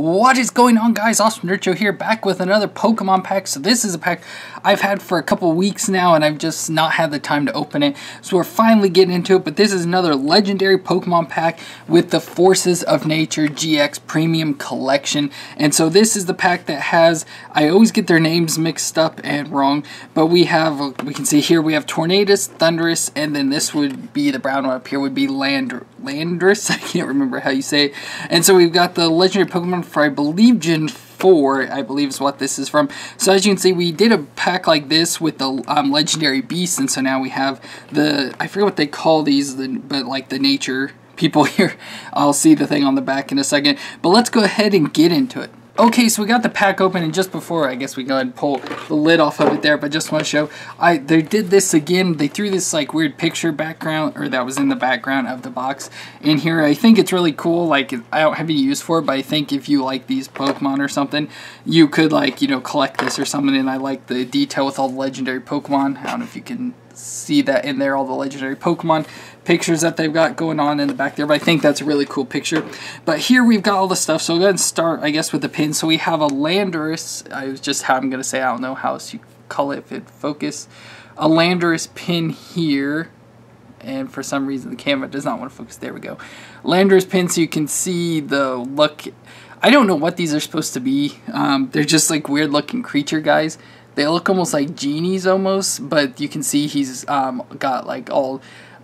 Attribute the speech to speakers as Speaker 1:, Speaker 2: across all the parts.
Speaker 1: What is going on guys, Awesome Nerd here back with another Pokemon pack. So this is a pack I've had for a couple weeks now and I've just not had the time to open it. So we're finally getting into it, but this is another legendary Pokemon pack with the Forces of Nature GX Premium Collection. And so this is the pack that has, I always get their names mixed up and wrong, but we have, we can see here we have Tornadus, Thundurus, and then this would be, the brown one up here would be Land, Landorus, I can't remember how you say it. And so we've got the legendary Pokemon for I believe Gen 4, I believe is what this is from. So as you can see, we did a pack like this with the um, Legendary beasts, and so now we have the, I forget what they call these, but like the nature people here. I'll see the thing on the back in a second. But let's go ahead and get into it. Okay, so we got the pack open, and just before, I guess we go ahead and pull the lid off of it there, but just want to show, I they did this again, they threw this like weird picture background, or that was in the background of the box in here. I think it's really cool, like, I don't have any use for it, but I think if you like these Pokemon or something, you could like, you know, collect this or something, and I like the detail with all the legendary Pokemon. I don't know if you can see that in there, all the legendary Pokemon pictures that they've got going on in the back there, but I think that's a really cool picture. But here we've got all the stuff, so we'll go ahead and start, I guess, with the pin. So we have a Landorus, I was just I'm going to say, I don't know how else you call it if it focus. A Landorus pin here, and for some reason the camera does not want to focus. There we go. Landorus pin, so you can see the look. I don't know what these are supposed to be. Um, they're just like weird looking creature guys. They look almost like genies almost, but you can see he's um, got like all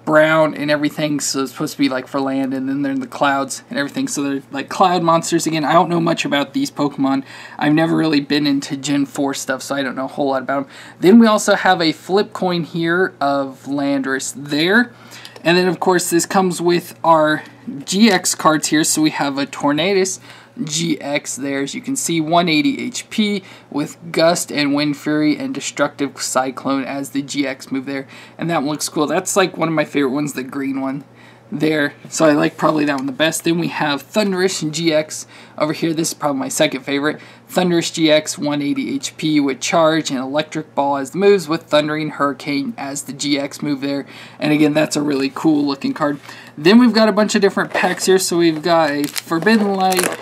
Speaker 1: brown and everything, so it's supposed to be like for land, and then they're in the clouds and everything, so they're like cloud monsters. Again, I don't know much about these Pokemon. I've never really been into Gen 4 stuff, so I don't know a whole lot about them. Then we also have a flip coin here of Landorus there. And then, of course, this comes with our GX cards here. So we have a Tornadus, GX there. As you can see, 180 HP with Gust and Wind Fury and Destructive Cyclone as the GX move there. And that one looks cool. That's like one of my favorite ones, the green one there. So I like probably that one the best. Then we have Thundurus GX over here. This is probably my second favorite. Thundurus GX 180 HP with Charge and Electric Ball as the moves with Thundering Hurricane as the GX move there. And again, that's a really cool looking card. Then we've got a bunch of different packs here. So we've got a Forbidden Light,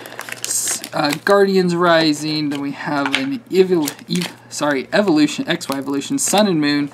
Speaker 1: uh, Guardians Rising, then we have an evil, Ev sorry, Evolution, XY Evolution, Sun and Moon,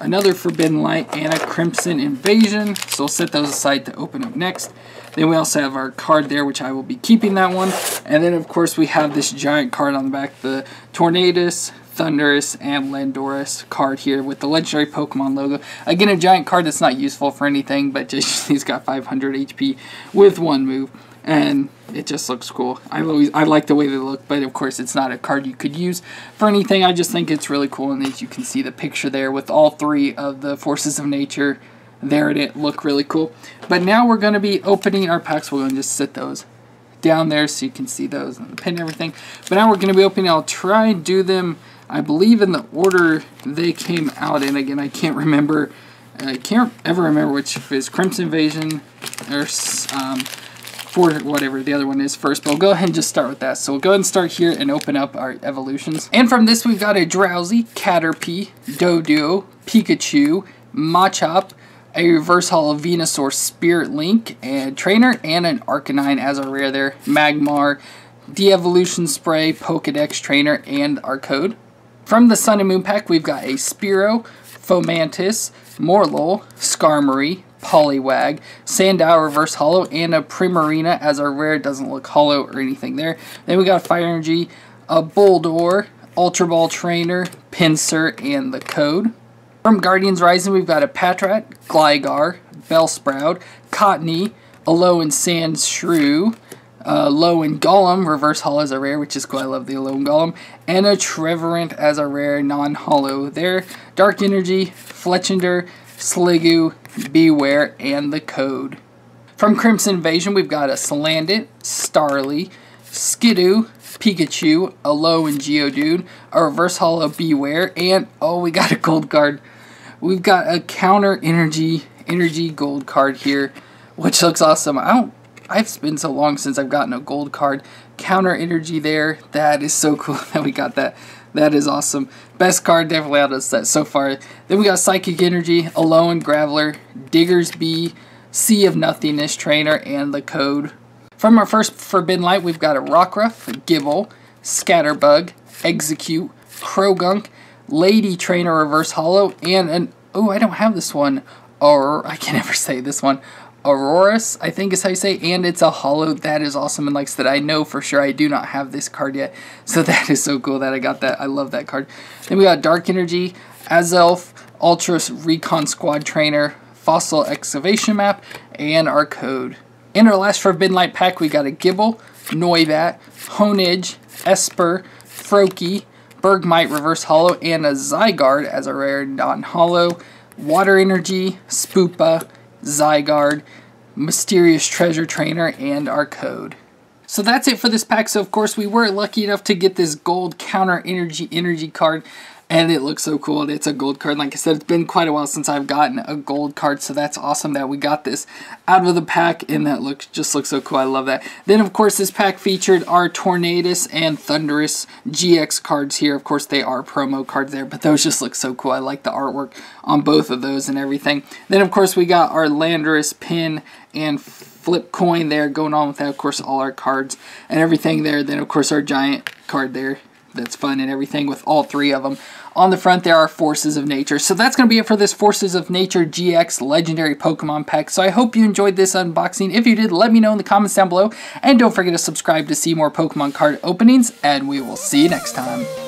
Speaker 1: another Forbidden Light, and a Crimson Invasion. So we'll set those aside to open up next. Then we also have our card there, which I will be keeping that one. And then, of course, we have this giant card on the back, the Tornadus, Thundurus, and Landorus card here with the legendary Pokemon logo. Again, a giant card that's not useful for anything, but just he's got 500 HP with one move and it just looks cool. I always I like the way they look, but of course it's not a card you could use for anything. I just think it's really cool, and as you can see the picture there with all three of the forces of nature there it look really cool. But now we're going to be opening our packs. We're going to just sit those down there so you can see those and the pin and everything. But now we're going to be opening. I'll try and do them, I believe, in the order they came out in. Again, I can't remember. I can't ever remember which is Crimson Invasion or um, for whatever the other one is first, but we'll go ahead and just start with that. So we'll go ahead and start here and open up our evolutions. And from this, we've got a Drowzee, Caterpie, Doduo, Pikachu, Machop, a reverse holo Venusaur Spirit Link, and Trainer, and an Arcanine as a rare there, Magmar, De-Evolution Spray, Pokedex Trainer, and our code. From the Sun and Moon pack, we've got a Spearow, Fomantis, Morelull, Skarmory, Poliwag, Sandow Reverse Holo, and a Primarina as our rare. It doesn't look hollow or anything there. Then we got Fire Energy, a Boldore, Ultra Ball Trainer, Pinsir, and the code. From Guardians Rising, we've got a Patrat, Gligar, Bellsprout, Cottonee, Alolan Sandshrew, uh, Alolan Golem, Reverse Holo as a rare, which is cool. I love the Alolan Golem. And a Trevenant as a rare, non-hollow there. Dark Energy, Fletchinder, Sliggoo, Bewear, and the code. From Crimson Invasion, we've got a Salandit, Starly, Skiddo, Pikachu, a Low and Geodude, a Reverse Holo Bewear, and oh, we got a gold card. We've got a Counter Energy Energy gold card here, which looks awesome. I don't. I've been so long since I've gotten a gold card. Counter Energy there. That is so cool that we got that. That is awesome. Best card definitely out of the set so far. Then we got Psychic Energy, Alolan Graveler, Diggersby, Sea of Nothingness Trainer, and the code. From our first Forbidden Light, we've got a Rockruff, a Gible, Scatterbug, Exeggcute, Croagunk, Lady Trainer Reverse Hollow, and an, oh, I don't have this one, or I can never say this one, Aurorus, I think is how you say, and it's a hollow. That is awesome. And likes that I know for sure I do not have this card yet. So that is so cool that I got that. I love that card. Then we got Dark Energy, Azelf, Ultras Recon Squad Trainer, Fossil Excavation Map, and our code. In our last Forbidden Light pack, we got a Gible, Noibat, Honedge, Espurr, Froakie, Bergmite Reverse Hollow, and a Zygarde as a rare non-hollow, Water Energy, Spoopa, Zygarde, Mysterious Treasure Trainer, and our code. So that's it for this pack. So of course we were lucky enough to get this gold counter energy energy card and it looks so cool. It's a gold card. Like I said, it's been quite a while since I've gotten a gold card, so that's awesome that we got this out of the pack, and that looks just looks so cool. I love that. Then, of course, this pack featured our Tornadus and Thundurus GX cards here. Of course, they are promo cards there, but those just look so cool. I like the artwork on both of those and everything. Then, of course, we got our Landorus pin and flip coin there going on with that. Of course, all our cards and everything there. Then, of course, our giant card there that's fun and everything with all three of them. On the front, there are Forces of Nature. So that's going to be it for this Forces of Nature GX Legendary Pokemon pack. So I hope you enjoyed this unboxing. If you did, let me know in the comments down below. And don't forget to subscribe to see more Pokemon card openings. And we will see you next time.